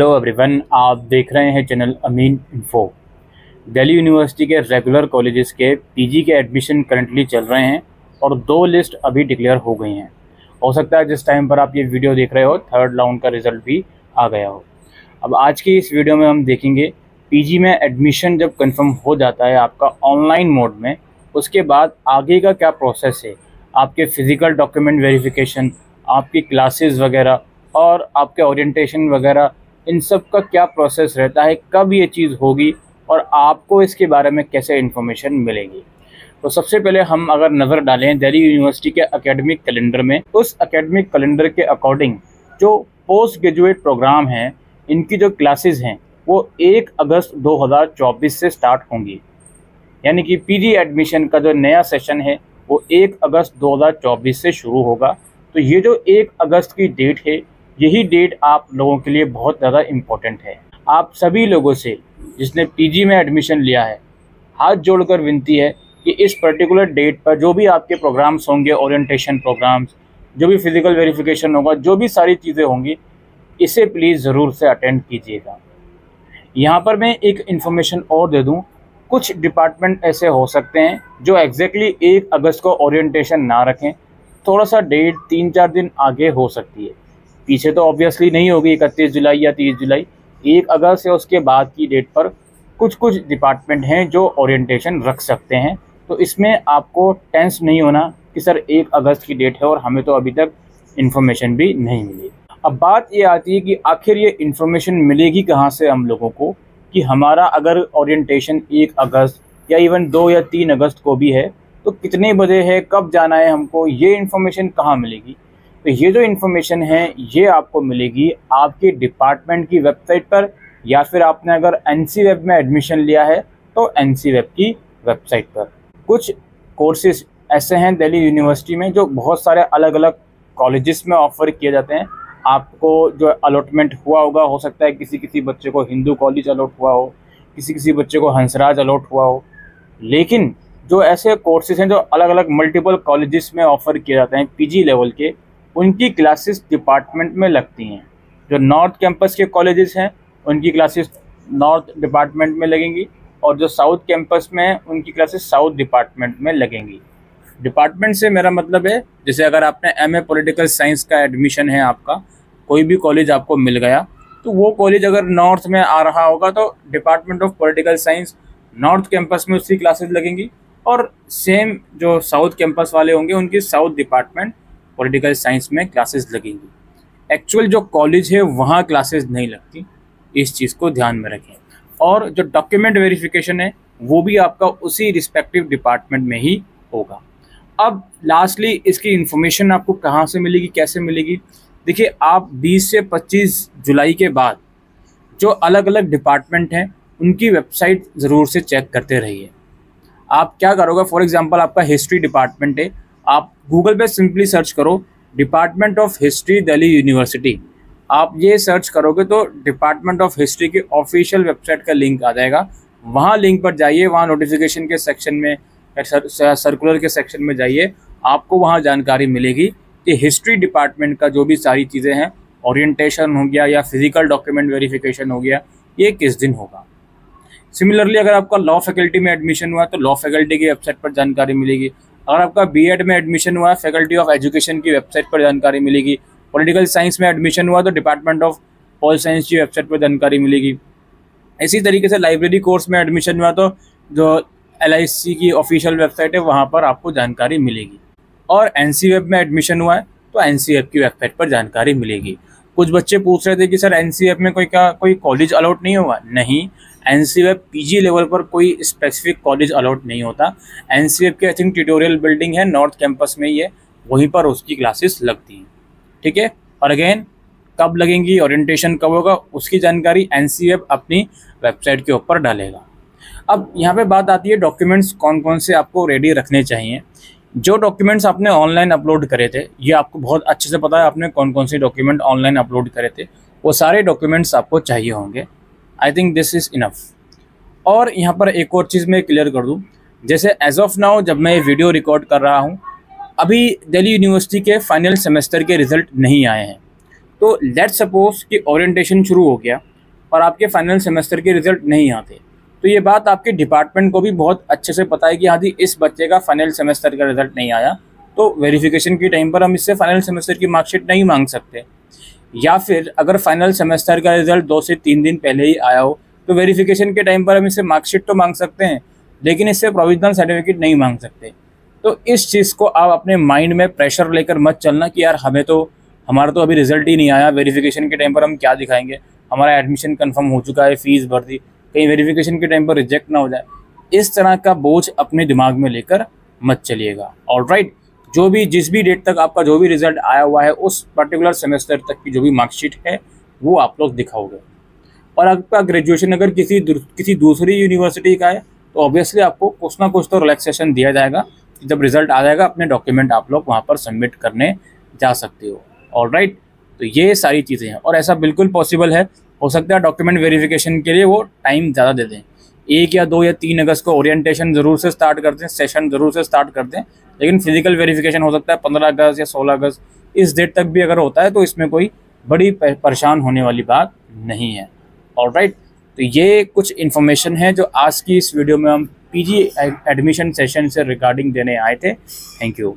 Hello everyone आप देख रहे हैं channel Amin info Delhi university के रेगुलर कॉलेजेस के पीजी के एडमिशन करंटली चल रहे हैं और दो लिस्ट अभी डिक्लेयर हो गई हैं। हो सकता है जिस टाइम पर आप ये वीडियो देख रहे हो थर्ड राउंड का रिज़ल्ट भी आ गया हो। अब आज की इस वीडियो में हम देखेंगे पीजी में एडमिशन जब कंफर्म हो जाता है आपका ऑनलाइन मोड में, उसके बाद आगे का क्या प्रोसेस है? आपके फ़िज़िकल डॉक्यूमेंट वेरिफिकेशन आपकी क्लासेस वगैरह और आपके ओरिएंटेशन वगैरह इन सब का क्या प्रोसेस रहता है, कब ये चीज़ होगी और आपको इसके बारे में कैसे इन्फॉर्मेशन मिलेगी। तो सबसे पहले हम अगर नज़र डालें दिल्ली यूनिवर्सिटी के एकेडमिक कैलेंडर में, उस एकेडमिक कैलेंडर के अकॉर्डिंग जो पोस्ट ग्रेजुएट प्रोग्राम हैं, इनकी जो क्लासेस हैं, वो 1 अगस्त 2024 से स्टार्ट होंगी। यानी कि पीजी एडमिशन का जो नया सेशन है, वो 1 अगस्त 2024 से शुरू होगा। तो ये जो 1 अगस्त की डेट है यही डेट आप लोगों के लिए बहुत ज़्यादा इम्पोर्टेंट है। आप सभी लोगों से जिसने पीजी में एडमिशन लिया है, हाथ जोड़कर विनती है कि इस पर्टिकुलर डेट पर जो भी आपके प्रोग्राम्स होंगे ओरिएंटेशन प्रोग्राम्स जो भी फ़िज़िकल वेरिफिकेशन होगा, जो भी सारी चीज़ें होंगी, इसे प्लीज़ ज़रूर से अटेंड कीजिएगा। यहाँ पर मैं एक इन्फॉर्मेशन और दे दूँ। कुछ डिपार्टमेंट ऐसे हो सकते हैं जो एग्जैक्टली exactly एक अगस्त को ओरिएंटेशन ना रखें। थोड़ा सा डेट तीन चार दिन आगे हो सकती है। पीछे तो ऑब्वियसली नहीं होगी इकतीस जुलाई या तीस जुलाई। एक अगस्त या उसके बाद की डेट पर कुछ कुछ डिपार्टमेंट हैं जो ओरिएंटेशन रख सकते हैं। तो इसमें आपको टेंस नहीं होना कि सर एक अगस्त की डेट है और हमें तो अभी तक इन्फॉर्मेशन भी नहीं मिली। अब बात ये आती है कि आखिर ये इन्फॉर्मेशन मिलेगी कहाँ से हम लोगों को? कि हमारा अगर ओरिएंटेशन एक अगस्त या इवन दो या तीन अगस्त को भी है तो कितने बजे है, कब जाना है हमको, ये इन्फॉर्मेशन कहाँ मिलेगी? तो ये जो इन्फॉर्मेशन है, ये आपको मिलेगी आपके डिपार्टमेंट की वेबसाइट पर या फिर आपने अगर एनसी वेब में एडमिशन लिया है तो एनसी वेब की वेबसाइट पर। कुछ कोर्सेज ऐसे हैं दिल्ली यूनिवर्सिटी में जो बहुत सारे अलग अलग कॉलेजेस में ऑफ़र किए जाते हैं। आपको जो अलॉटमेंट हुआ होगा, हो सकता है किसी किसी बच्चे को हिंदू कॉलेज अलॉट हुआ हो किसी किसी बच्चे को हंसराज अलॉट हुआ हो। लेकिन जो ऐसे कोर्सेज हैं जो अलग अलग मल्टीपल कॉलेजेस में ऑफ़र किए जाते हैं पीजी लेवल के उनकी क्लासेस डिपार्टमेंट में लगती हैं। जो नॉर्थ कैंपस के कॉलेजेस हैं, उनकी क्लासेस नॉर्थ डिपार्टमेंट में लगेंगी और जो साउथ कैंपस में हैं, उनकी क्लासेस साउथ डिपार्टमेंट में लगेंगी। डिपार्टमेंट से मेरा मतलब है, जैसे अगर आपने एम ए पोलिटिकल साइंस का एडमिशन है आपका, कोई भी कॉलेज आपको मिल गया तो वो कॉलेज अगर नॉर्थ में आ रहा होगा तो department of political science north campus में उसकी क्लासेस लगेंगी और सेम जो साउथ कैंपस वाले होंगे, उनकी साउथ डिपार्टमेंट पॉलिटिकल साइंस में क्लासेस लगेंगी। एक्चुअल जो कॉलेज है, वहाँ क्लासेस नहीं लगती। इस चीज़ को ध्यान में रखें। और जो डॉक्यूमेंट वेरिफिकेशन है, वो भी आपका उसी रिस्पेक्टिव डिपार्टमेंट में ही होगा। अब लास्टली इसकी इन्फॉर्मेशन आपको कहाँ से मिलेगी, कैसे मिलेगी? देखिए, आप 20 से 25 जुलाई के बाद जो अलग अलग डिपार्टमेंट हैं, उनकी वेबसाइट ज़रूर से चेक करते रहिए। आप क्या करोगे? फॉर एग्जांपल आपका हिस्ट्री डिपार्टमेंट है आप गूगल पे सिंपली सर्च करो department of history Delhi university आप ये सर्च करोगे तो डिपार्टमेंट ऑफ़ हिस्ट्री की ऑफिशियल वेबसाइट का लिंक आ जाएगा। वहाँ लिंक पर जाइए, वहाँ नोटिफिकेशन के सेक्शन में सर्कुलर के सेक्शन में जाइए। आपको वहाँ जानकारी मिलेगी कि हिस्ट्री डिपार्टमेंट का जो भी सारी चीज़ें हैं ओरिएंटेशन हो गया या फ़िज़िकल डॉक्यूमेंट वेरिफिकेशन हो गया, ये किस दिन होगा? सिमिलरली अगर आपका लॉ फैकल्टी में एडमिशन हुआ तो लॉ फैकल्टी की वेबसाइट पर जानकारी मिलेगी। अगर आपका बीएड में एडमिशन हुआ है फैकल्टी ऑफ़ एजुकेशन की वेबसाइट पर जानकारी मिलेगी। पॉलिटिकल साइंस में एडमिशन हुआ तो डिपार्टमेंट ऑफ़ पॉल साइंस की वेबसाइट पर जानकारी मिलेगी। इसी तरीके से लाइब्रेरी कोर्स में एडमिशन हुआ तो जो एलआईसी की ऑफिशियल वेबसाइट है, वहाँ पर आपको जानकारी मिलेगी। और एन वेब में एडमिशन हुआ है तो एन की वेबसाइट पर जानकारी मिलेगी। कुछ बच्चे पूछ रहे थे कि, सर एनसीएफ में कोई क्या, कोई कॉलेज अलाउट नहीं हुआ? नहीं N C web P level पर कोई स्पेसिफिक कॉलेज अलाउट नहीं होता। एन सी वेब की आई थिंक ट्यूटोरियल बिल्डिंग है नॉर्थ कैंपस में ही है, वहीं पर उसकी क्लासेस लगती हैं। ठीक है? और अगेन कब लगेंगी ओरिएंटेशन कब होगा, उसकी जानकारी एन सी वेब अपनी वेबसाइट के ऊपर डालेगा। अब यहाँ पे बात आती है डॉक्यूमेंट्स कौन कौन से आपको रेडी रखने चाहिए। जो डॉक्यूमेंट्स आपने ऑनलाइन अपलोड करे थे, ये आपको बहुत अच्छे से पता है, आपने कौन कौन से डॉक्यूमेंट ऑनलाइन अपलोड करे थे, वो सारे डॉक्यूमेंट्स आपको चाहिए होंगे। I think this is enough और यहाँ पर एक और चीज़ मैं क्लियर कर दूँ। जैसे एज ऑफ़ नाउ जब मैं ये वीडियो रिकॉर्ड कर रहा हूँ, अभी दिल्ली यूनिवर्सिटी के फाइनल सेमेस्टर के रिज़ल्ट नहीं आए हैं। तो लेट सपोज़ कि ओरिएंटेशन शुरू हो गया और आपके फाइनल सेमेस्टर के रिज़ल्ट नहीं आते। तो ये बात आपके डिपार्टमेंट को भी बहुत अच्छे से पता है कि हाँ जी, इस बच्चे का फाइनल सेमेस्टर का रिज़ल्ट नहीं आया। तो वेरिफिकेशन के टाइम पर हम इससे फाइनल सेमेस्टर की मार्कशीट नहीं मांग सकते। या फिर अगर फाइनल सेमेस्टर का रिज़ल्ट दो से तीन दिन पहले ही आया हो तो वेरिफिकेशन के टाइम पर हम इससे मार्कशीट तो मांग सकते हैं, लेकिन इससे प्रोविजनल सर्टिफिकेट नहीं मांग सकते। तो इस चीज़ को आप अपने माइंड में प्रेशर लेकर मत चलना कि यार हमें तो हमारा तो अभी रिज़ल्ट ही नहीं आया वेरिफिकेशन के टाइम पर हम क्या दिखाएँगे? हमारा एडमिशन कंफर्म हो चुका है फ़ीस भर दी कहीं वेरिफिकेशन के टाइम पर रिजेक्ट ना हो जाए। इस तरह का बोझ अपने दिमाग में लेकर मत चलिएगा। और राइट जो भी, जिस भी डेट तक आपका जो भी रिज़ल्ट आया हुआ है, उस पर्टिकुलर सेमेस्टर तक की जो भी मार्कशीट है, वो आप लोग दिखाओगे। और आपका ग्रेजुएशन अगर किसी किसी दूसरी यूनिवर्सिटी का है तो ऑब्वियसली आपको कुछ ना कुछ तो रिलैक्सेशन दिया जाएगा जब रिज़ल्ट आ जाएगा, अपने डॉक्यूमेंट आप लोग वहाँ पर सबमिट करने जा सकते हो। और राइट तो ये सारी चीज़ें हैं। और ऐसा बिल्कुल पॉसिबल है। हो सकता है डॉक्यूमेंट वेरिफिकेशन के लिए वो टाइम ज़्यादा दे दें। एक या दो या तीन अगस्त को ओरिएंटेशन ज़रूर से स्टार्ट करते हैं सेशन ज़रूर से स्टार्ट करते हैं, लेकिन फ़िज़िकल वेरिफिकेशन हो सकता है पंद्रह अगस्त या सोलह अगस्त। इस डेट तक भी अगर होता है तो इसमें कोई बड़ी परेशान होने वाली बात नहीं है। और राइट तो ये कुछ इन्फॉर्मेशन है जो आज की इस वीडियो में हम पीजी एडमिशन सेशन से रिगार्डिंग देने आए थे। Thank you